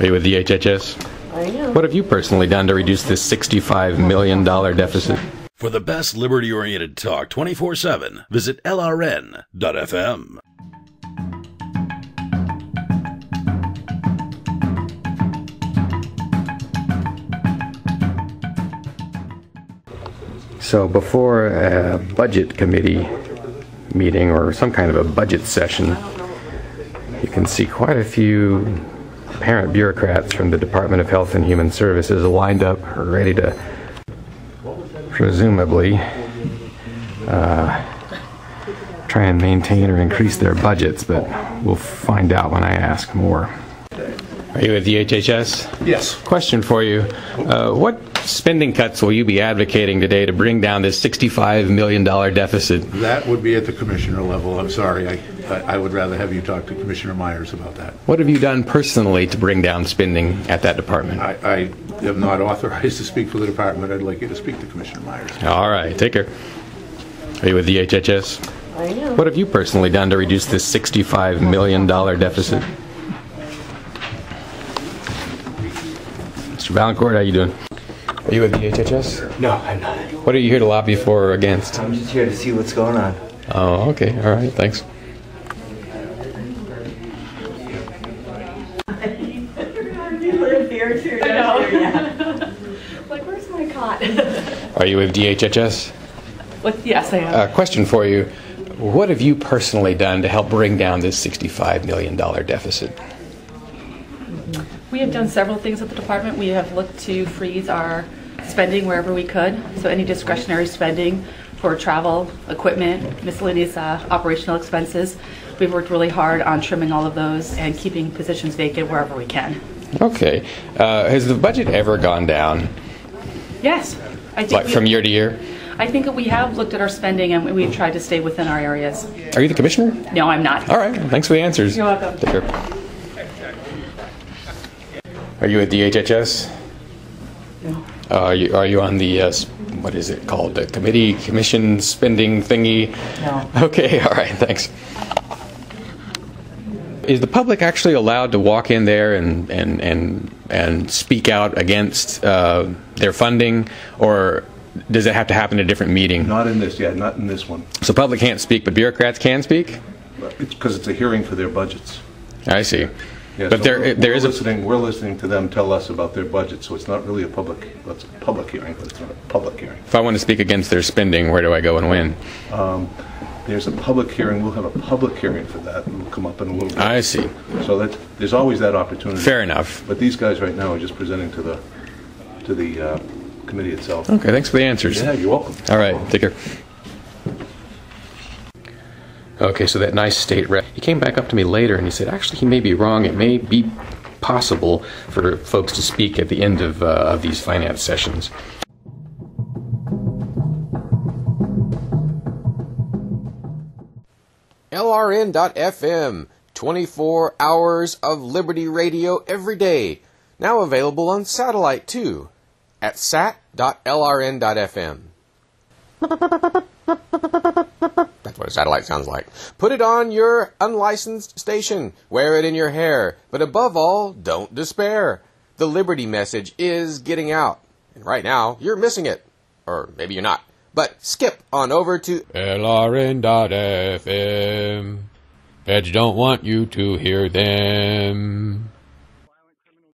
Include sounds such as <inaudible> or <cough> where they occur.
Are you with the HHS? I am. What have you personally done to reduce this $65 million deficit? For the best liberty oriented talk 24 7, visit LRN.FM. So before a budget committee meeting or some kind of a budget session, you can see quite a few apparent bureaucrats from the Department of Health and Human Services lined up, ready to presumably uh, try and maintain or increase their budgets, but we'll find out when I ask more. Are you at the HHS? Yes. Question for you. Uh, what spending cuts will you be advocating today to bring down this $65 million deficit? That would be at the commissioner level. I'm sorry. I, I I would rather have you talk to Commissioner Meyers about that. What have you done personally to bring down spending at that department? I, I am not authorized to speak for the department. I'd like you to speak to Commissioner Meyers. All right, take care. Are you with the HHS? I am. What have you personally done to reduce this $65 million deficit? Mr. Valancourt, how are you doing? Are you with the HHS? No, I'm not. What are you here to lobby for or against? I'm just here to see what's going on. Oh, okay. All right, thanks. Like, where's my cot? Are you with DHHS? What, yes, I am. Uh, question for you. What have you personally done to help bring down this $65 million deficit? we have done several things at the department. We have looked to freeze our spending wherever we could. So any discretionary spending for travel, equipment, miscellaneous uh, operational expenses. We've worked really hard on trimming all of those and keeping positions vacant wherever we can. Okay. Uh, has the budget ever gone down, Yes, I think like we, from year to year? I think we have looked at our spending and we've tried to stay within our areas. Are you the commissioner? No, I'm not. All right. Thanks for the answers. You're welcome. Take care. Are you at DHHS? No. Uh, are you are you on the uh, what is it called? The committee commission spending thingy? No. <laughs> Okay. <laughs> All right. Thanks. Is the public actually allowed to walk in there and and and and speak out against uh, their funding, or does it have to happen at a different meeting? Not in this, yeah, not in this one. So public can't speak, but bureaucrats can speak. It's because it's a hearing for their budgets. I see. Yeah, but so there we're- there we're is a listening, We're listening to them tell us about their budget, so it's not really a public, it's a public hearing, but it's not a public hearing. If I want to speak against their spending, where do I go and when? There's a public hearing, we'll have a public hearing for that, and we'll come up in a little bit. I see. So that, there's always that opportunity. Fair enough. But these guys right now are just presenting to the, to the uh, committee itself. Okay, thanks for the answers. Yeah, you're welcome. All right, take care. Okay, so that nice state rep, he came back up to me later and he said, actually, he may be wrong. It may be possible for folks to speak at the end of, uh, of these finance sessions. LRN.FM, 24 hours of Liberty Radio every day. Now available on satellite too at sat.lrn.fm. Satellite sounds like. Put it on your unlicensed station. Wear it in your hair. But above all, don't despair. The Liberty message is getting out. And right now, you're missing it. Or maybe you're not. But skip on over to LRN.FM. Feds don't want you to hear them.